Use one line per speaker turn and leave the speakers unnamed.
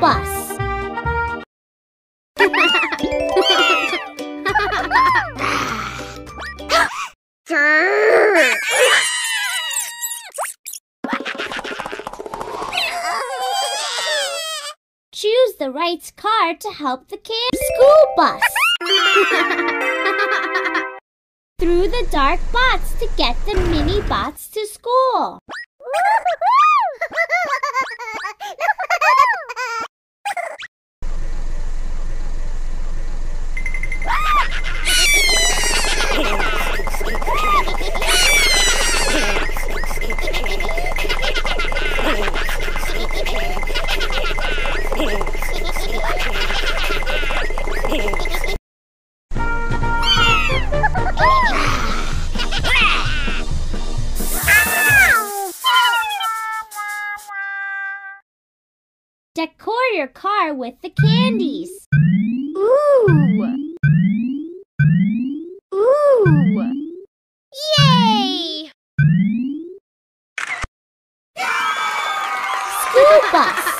bus. Choose the right car to help the kid. School bus. Through the dark bots to get the mini bots to school. Decor your car with the candies.
Ooh! Ooh! Yay!
School bus!